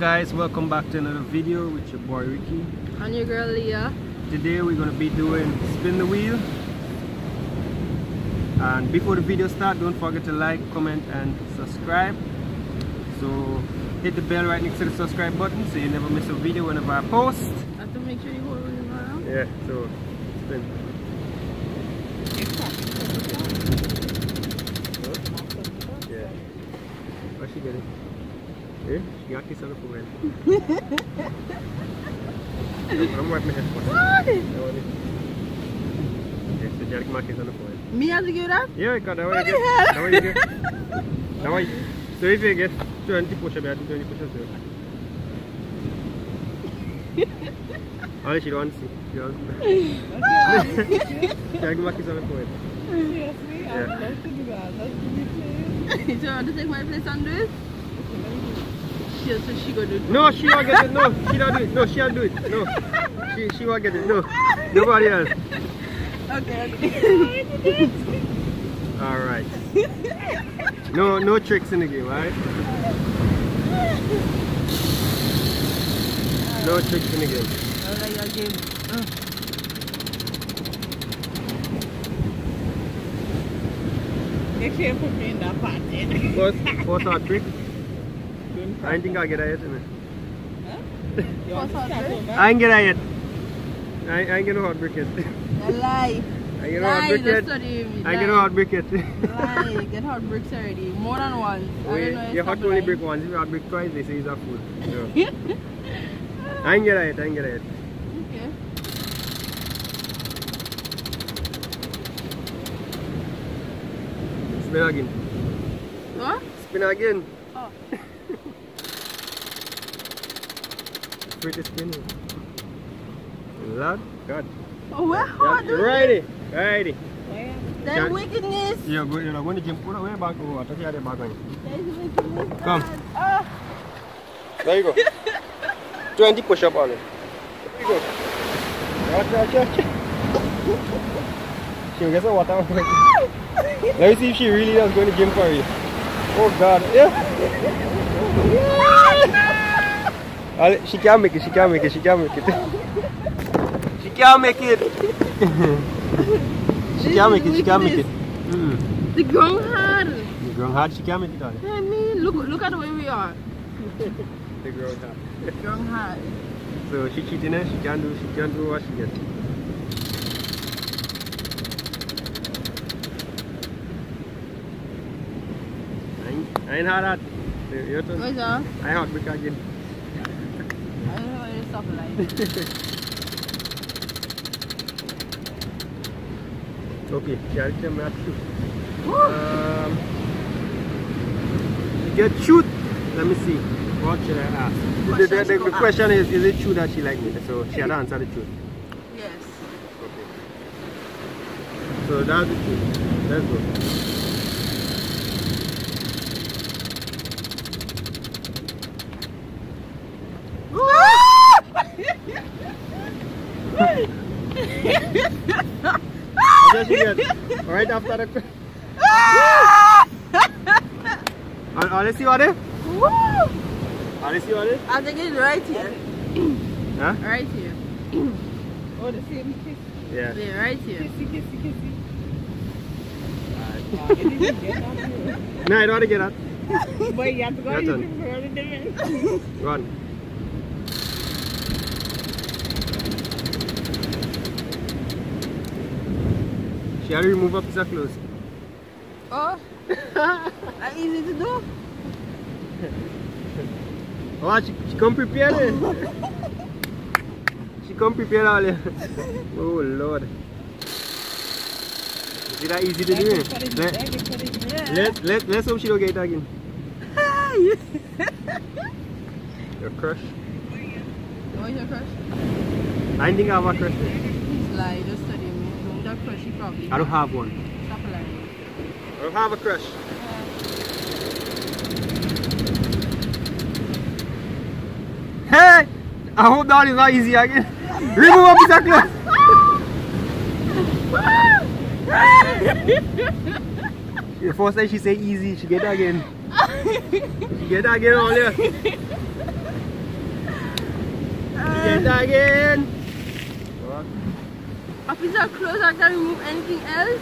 guys? Welcome back to another video with your boy Rickey. And your girl Leah. Today we're gonna be doing spin the wheel. And before the video start don't forget to like comment and subscribe. So hit the bell right next to the subscribe button so you never miss a video whenever I post. I have to make sure you hold it around yeah so spin yeah what she getting Eh? She got kiss on the forehead. I'm wiping my head first. What? That one is- Okay, so Jack my kiss on the forehead. Me have to give that? Yeah, because that way What you the get. hell? That way you get. That way. So if you get 20 push up, you have to 20 push ups. Only she don't want to see. She don't want to see. Jack my kiss on the forehead. Seriously, I'd Yeah. love to do that. Let's do it, please. so you want to take my place and do it? She so she go do it. No, she won't get it. No, she don't do it. No, she don't do it. No, she she won't get it. No, nobody else. Okay, okay. All right. No, no tricks in the game, all right? No tricks in the game. Like your game. They can't put me in that pot then. First, first hard trick. I ain't think I'll get that yet, innit? You want to What's start that, over? I ain't get that yet. I, I ain't get no hard. A lie. I get no hard Lie, brick just yet. study me. I get no hard brick. Lie, get hot bricks already. More than one. I Wait, don't know you hot only brick once. If you hard brick twice, they say it's a fool. I ain't get yet. I ain't get yet. Okay. Spin again. What? Spin again. Oh. Pretty spinning. Lord God. Oh? Yeah, righty. Righty. That Yeah. wickedness. You're going, you're going to gym. Put away back. Oh, you had it back on you. That is wickedness. Come. Ah. There you go. 20 push up on it. There you go. Watch, watch, watch. She'll get some water. Let me see if she really is going to gym for you. Oh God. Yeah. Ale- She can't make it, she can't make it, she can't make it. She can't make it. she can't make it, she can't make it. Mm. The ground hard. The ground hard, she can't make it. Ale. I mean, look, look at the way we are. The ground hard. Ground hard. So she cheating eh? She can't do she can't do what she gets. I ain't, I ain't had that. Your turn. What's that? I hot brick again. I don't know why you stop lying. okay, carry camera shoot. Um, get shoot. Let me see. What should I ask? The, the, the, the, question is, is it true that she like me? So she had to answer the truth. Yes. Okay. So that's the truth. Let's go. What does she get? Right after the. Are, are they see what it? Woo! Are they see what it? I think it's right here. Huh? Right here. Oh, the same kiss. Yeah. Yeah, right here. Kissy, kissy, kissy. I didn't even get that. No, I don't want to get up. But you have to go Your turn. the. Run. To remove a piece of clothes. Oh. That easy to do. Oh, she, she come prepared. eh? she come prepared all. Oh Lord. Is it that easy to do? eh? Let, it the- Yeah. let, let, let's hope she don't get it again. Your crush. What's your crush? I think I have a crush. eh? Lie, just study me. Don't that crush you probably. I don't have one. Stop. I don't have a crush. Hey! I hope that is not easy again. Remove a piece of cloth. the first time she say easy, she get it again. She get it again all here. it again. Officer close, I can remove anything else.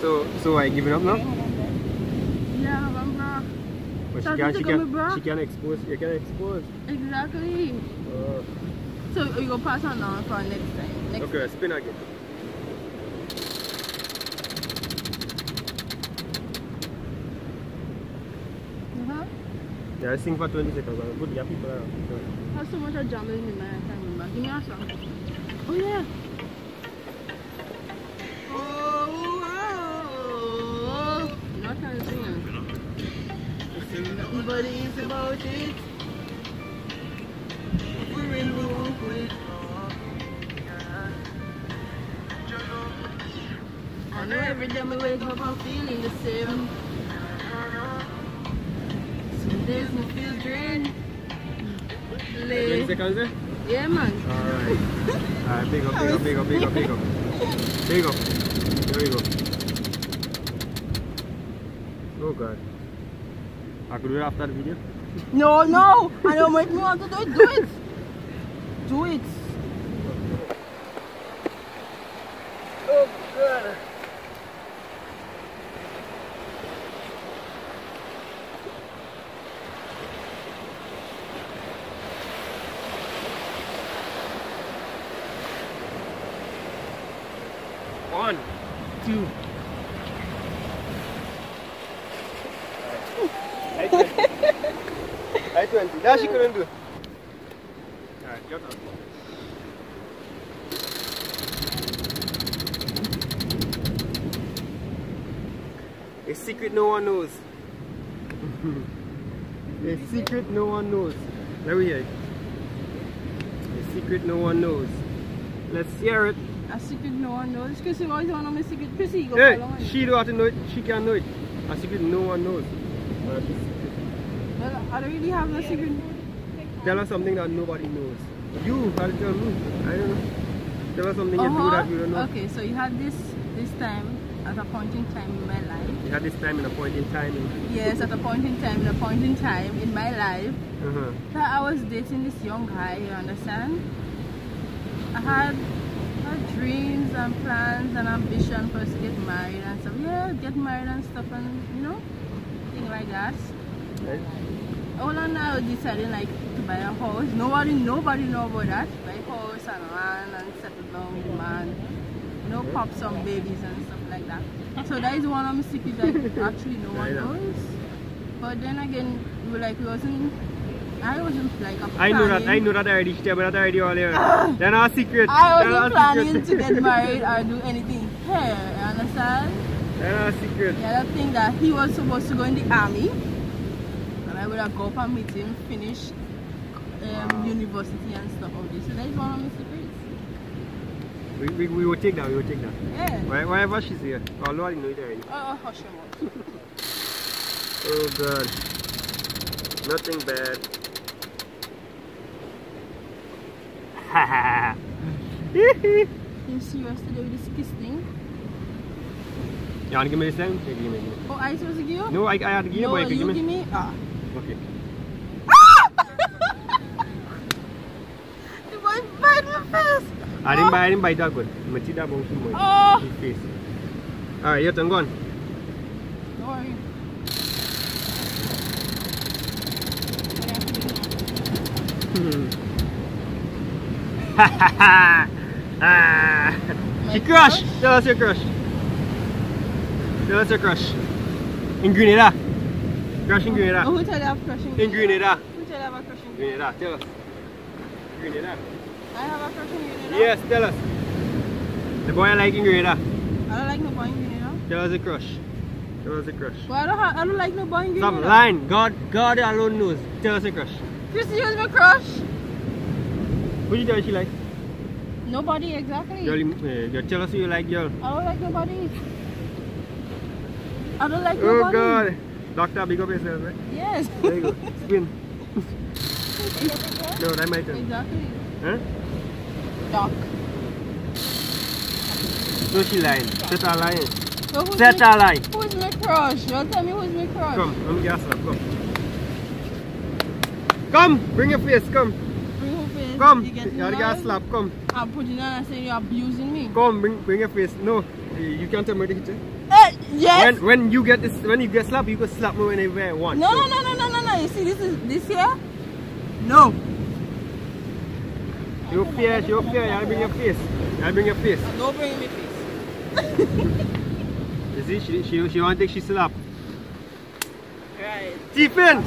So, so I give it up now? Yeah, Bambra. But she can, she can, bra? she can expose, you can expose. Exactly. Oh. So you go pass on now for next time. Next Okay, spin again. Uh-huh. Yeah, I sing for 20 seconds. but Good, yeah, people are. Have so much of jam in my remember. Give me a song. Oh yeah. I know every I wake up I'm feeling the same. Some days I feel drained. 20 Lay. seconds there? Yeah man. Alright. Alright, we go. Oh god. I could do it after the video. No, no! I don't make me want to do it. Do it! Do it! One, two. I twenty. I. That she couldn't do. Alright, your turn. A secret no one knows. A secret no one knows. Let me hear it. A secret no one knows. Let's hear it. A secret no one knows. Chrissy always want to know my secret. Chrissy, you go Hey, she don't have to know it. She can't know it. A secret no one knows. But it's a secret. Well, I don't really have no secret. Tell us something that nobody knows. You to tell me. I don't know. Tell us something you do Uh-huh. that you don't know. Okay, so you had this this time at a point in time in my life. You had this time in a point in time. In, Yes, at a point in time, in a point in time in my life uh-huh. that I was dating this young guy, you understand? I had, had dreams and plans and ambition for us to get married and stuff. Yeah, get married and stuff and you know, thing like that. Right? All I now deciding like to buy a house. Nobody nobody know about that. Buy house and land and settle down with man. You know, pop some babies and stuff like that. So that is one of my secrets that actually no one knows. But then again, we were like we wasn't I wasn't like a I know that. I know that already. Tell me that already earlier. Ah! They're not secret. I wasn't planning to get married or do anything here, you understand? They're not secret. The other thing that he was supposed to go in the army, and I would have go up and meet him, finish um, university and stuff of this. So that is one of my secrets. We, we, we will take that. We will take that. Yeah. Wherever she's here. Although I know it already. Oh, oh, hush. Oh god. Nothing bad. Ha ha You serious today with this kiss thing? You wanna give me this? Yeah, give me, give me. Oh, I supposed to give you? No, I, I had to give you, no, but you you give give me. me. Ah. Okay. You boy bite my face. I didn't buy, I didn't buy that good. I'm gonna that bone too much. Oh. In face. Alright, your turn, go on. Don't worry. Ha ha ha! Ah! My Your crush! crush? Tell us your crush. Tell us your crush. In Grenada. Crush in Oh, Grenada. who tell you I have crush in In Grenada. Who tell you I have a crush in Grenada, tell us. Grenada. I have a crush in Grenada? Yes, tell us. The boy I like in Grenada. I don't like no boy in Grenada. Tell us a crush. Tell us a crush. Well, I don't, I don't like no boy in Stop Grenada. lying. God, God alone knows. Tell us a crush. Chrissy was my crush. Who you tell she like? Nobody exactly. Girl, girl, eh, tell us who you like, girl. I don't like nobody. I don't like Oh nobody. Oh, God. Doctor, big up yourself, right? Yes. There you go. Spin. No, that might turn. exactly. Huh? Doc. No, she lying. Set her lying. So who's Set her lying. who's my crush? Don't tell me who's my crush. Come, let me gas her. Come. Come, bring your face. Come. Bring her face. Come. You You get gotta get a slap. Come. Ah, I'm putting on and saying you're abusing me. Come. Bring, bring your face. No. You can't tell me the kitchen. Eh, yes. When when you get this when you get slapped, you can slap me whenever I want. no, So, no, no, no, no, no, no. You see, this is this here. No. You fear, you fear, you gotta bring your face. You gotta bring your face. No bring me face. You see, she she she want to take she slap. Right. Defense!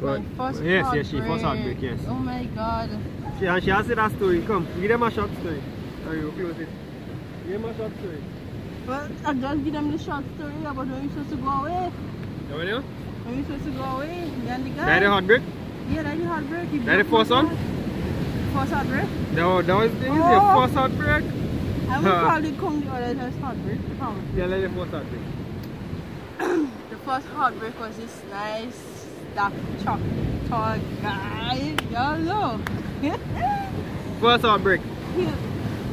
My first yes, yes, she first heartbreak, yes. Oh my god. She, and she has that story. Come, give them a short story. Are you okay with it? Give them a short story. Well, I just give them the short story about when we supposed to go away. You know? When we supposed to go away, and the guy. That the heartbreak? Yeah, that the heartbreak. He That the first one? First heartbreak. Was, that was the Oh. your first heartbreak? I will Huh. probably come the other as heartbreak. Yeah, like the first heartbreak. The first heartbreak was this nice, tall guy. Y'all know. First heartbreak. he,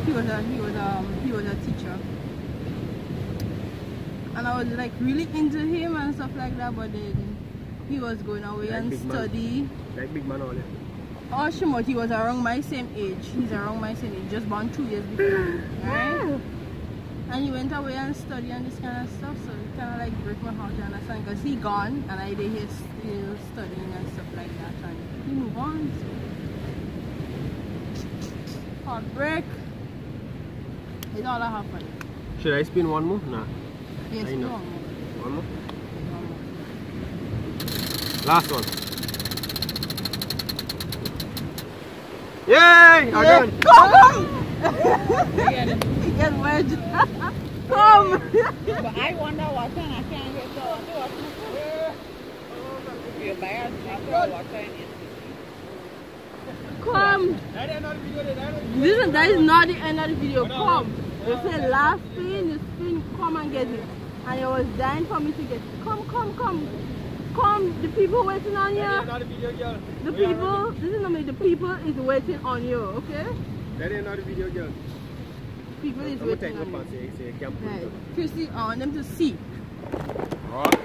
he was a he was um he was a teacher. And I was like really into him and stuff like that, but then he was going away Like and big man. study. Like big man all that. Oh Shimot, he was around my same age. He's around my same age, just born two years before. Right? And he went away and studied and this kind of stuff, so it kind of like break my heart, you understand? Because he gone and I did his still studying and stuff like that, and he move on. So. Heartbreak. It's all that happened. Should I spin one more? Nah. Yes, I know. no. One more? Last one. Yay! Again! Come, come! come! but I wonder what time I can't get to wonder what You buy a drink of water in it. come! This is, that is not the end of the video. Uh, come. You say last spin, you spin, come and get it. And it was dying for me to get it. Come, come, come. Come, the people waiting on you. The people, this is not me, the people is waiting on you, okay? That ain't not a video, girl. People is I'm gonna take waiting up on and you. say, say, can't put Right. it Chrissy, I want them to see. up.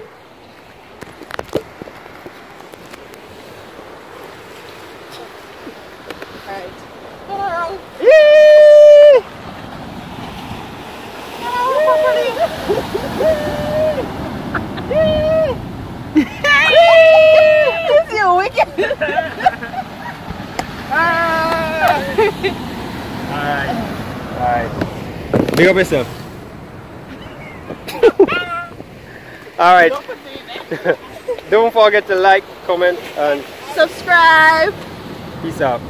Right. Turn around. It's you wicked. Alright. Alright. Big up yourself. Alright. Don't forget to like, comment, and Subscribe. peace out.